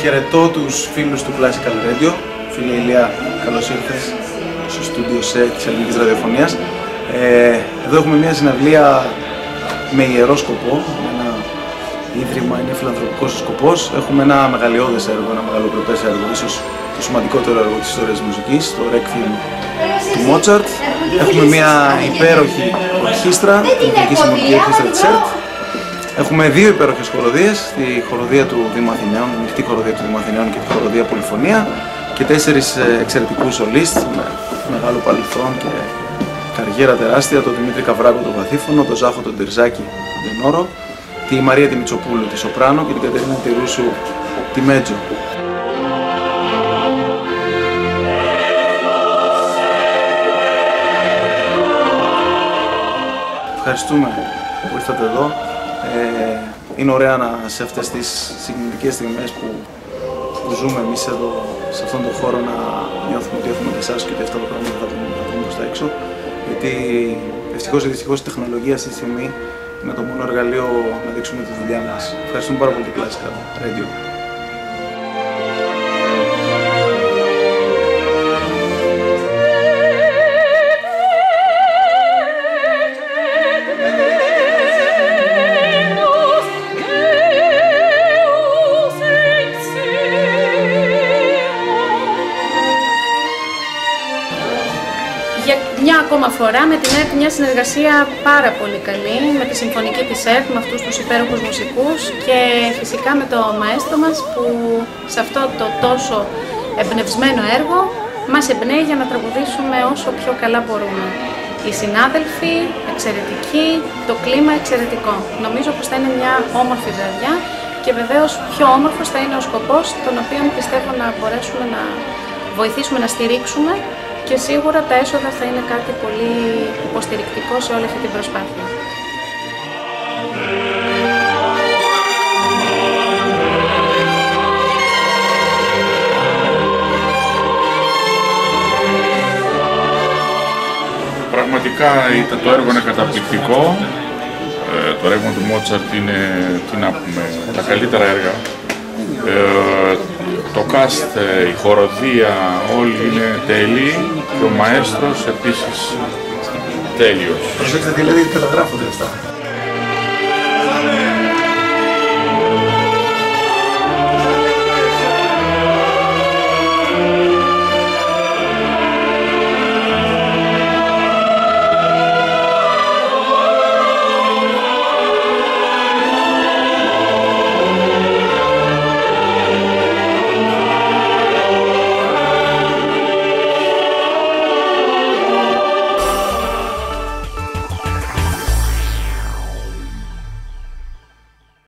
Χαιρετώ τους φίλους του Classical Radio. Φίλε Ηλία, καλώς ήρθες στο στούντιο ΣΕ της Ελληνικής Ραδιοφωνίας. Ε, εδώ έχουμε μια συναυλία με ιερό σκοπό, ένα ίδρυμα, είναι φιλανθρωπικός σκοπός. Έχουμε ένα μεγαλειώδες έργο, ένα μεγαλοπρεπές έργο, ίσως το σημαντικότερο έργο της ιστορίας της μουσικής, το Requiem του Mozart. Έχουμε μια υπέροχη ορχήστρα, την Εθνική Συμμορφική Ορχήστρα της ΕΡΤ, Έχουμε δύο υπέροχες χοροδίες, τη χοροδία του Δήμου Αθηναίων, τη μειχτή χοροδία του Δήμου Αθηναίων και τη χοροδία Πολυφωνία και τέσσερις ε, εξαιρετικούς σολίστ με μεγάλο παρελθόν και καριέρα τεράστια, τον Δημήτρη Καβράκο τον Βαθύφωνο, τον Ζάχο τον Τερζάκη τον Τενόρο, τη Μαρία τη Μητσοπούλου τη Σοπράνο και την Κατερίνα Τυρούσου τη Μέτζο. Ευχαριστούμε που ήρθατε εδώ. Ε, είναι ωραία να σε αυτές τις συγκινητικές στιγμές που, που ζούμε εμείς εδώ σε αυτόν τον χώρο να νιώθουμε ότι έχουμε και εσάς και ότι αυτά τα πράγματα θα πούμε, θα πούμε προς τα έξω γιατί ευτυχώς ή δυστυχώς η τεχνολογία αυτή τη στιγμή είναι το μόνο εργαλείο να δείξουμε τη δουλειά μας. Ευχαριστούμε πάρα πολύ Classical Radio. Ακόμα φορά με την ΕΡΤ μια συνεργασία πάρα πολύ καλή με τη συμφωνική της ΕΡΤ, με αυτούς τους υπέροχους μουσικούς και φυσικά με το μαέστρο μας που σε αυτό το τόσο εμπνευσμένο έργο μας εμπνέει για να τραγουδήσουμε όσο πιο καλά μπορούμε. Οι συνάδελφοι εξαιρετικοί, το κλίμα εξαιρετικό. Νομίζω πως θα είναι μια όμορφη βραδιά και βεβαίως πιο όμορφος θα είναι ο σκοπός τον οποίο πιστεύω να μπορέσουμε να βοηθήσουμε να στηρίξουμε και σίγουρα τα έσοδα θα είναι κάτι πολύ υποστηρικτικό σε όλη αυτή την προσπάθεια. Πραγματικά το έργο είναι καταπληκτικό. Ε, το έργο του Μότσαρτ είναι, τι να πούμε, τα καλύτερα έργα. Ε, το cast, ε, η χοροδία, όλοι είναι τέλειοι και ο μαέστρος επίσης τέλειος. Προσέξτε τι λέτε, καταγράφονται αυτά.